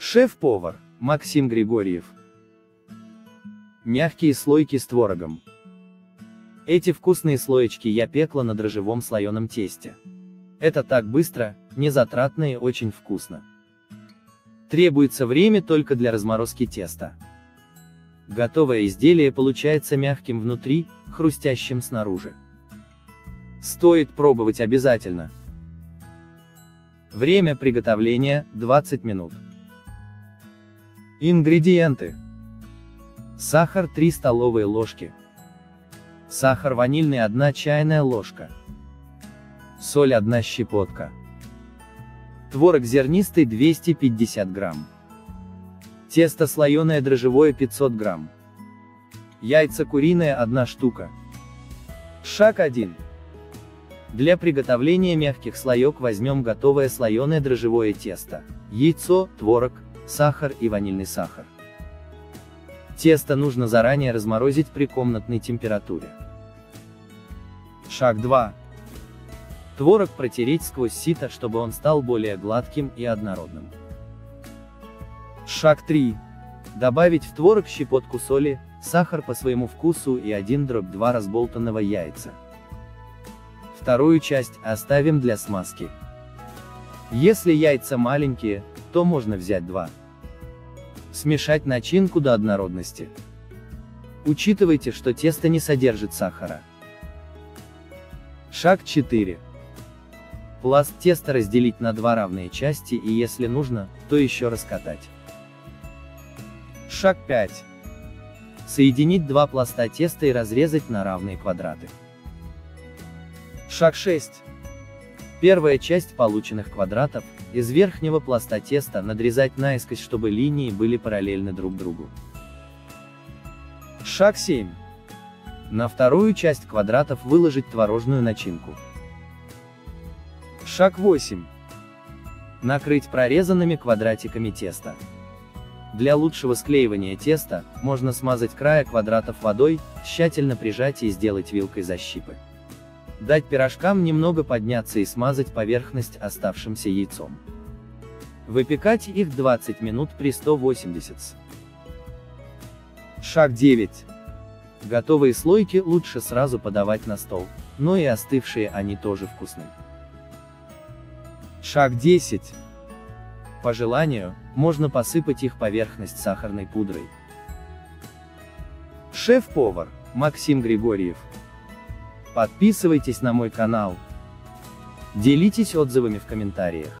Шеф-повар, Максим Григорьев. Мягкие слойки с творогом. Эти вкусные слоечки я пекла на дрожжевом слоеном тесте. Это так быстро, незатратно и очень вкусно. Требуется время только для разморозки теста. Готовое изделие получается мягким внутри, хрустящим снаружи. Стоит пробовать обязательно. Время приготовления 20 минут. Ингредиенты. Сахар 3 столовые ложки. Сахар ванильный 1 чайная ложка. Соль 1 щепотка. Творог зернистый 250 грамм. Тесто слоеное дрожжевое 500 грамм. Яйца куриные 1 штука. Шаг 1. Для приготовления мягких слоек возьмем готовое слоеное дрожжевое тесто, яйцо, творог, сахар и ванильный сахар. Тесто нужно заранее разморозить при комнатной температуре. Шаг 2. Творог протереть сквозь сито, чтобы он стал более гладким и однородным. Шаг 3. Добавить в творог щепотку соли, сахар по своему вкусу и 1 дробь 2 разболтанного яйца. Вторую часть оставим для смазки. Если яйца маленькие, то можно взять два. Смешать начинку до однородности. Учитывайте, что тесто не содержит сахара. Шаг 4. Пласт теста разделить на два равные части и если нужно, то еще раскатать. Шаг 5. Соединить два пласта теста и разрезать на равные квадраты. Шаг 6. Первая часть полученных квадратов, из верхнего пласта теста надрезать наискось, чтобы линии были параллельны друг другу. Шаг 7. На вторую часть квадратов выложить творожную начинку. Шаг 8. Накрыть прорезанными квадратиками теста. Для лучшего склеивания теста, можно смазать края квадратов водой, тщательно прижать и сделать вилкой защипы. Дать пирожкам немного подняться и смазать поверхность оставшимся яйцом. Выпекать их 20 минут при 180 С. Шаг 9. Готовые слойки лучше сразу подавать на стол, но и остывшие они тоже вкусны. Шаг 10. По желанию, можно посыпать их поверхность сахарной пудрой. Шеф-повар, Максим Григорьев. Подписывайтесь на мой канал. Делитесь отзывами в комментариях.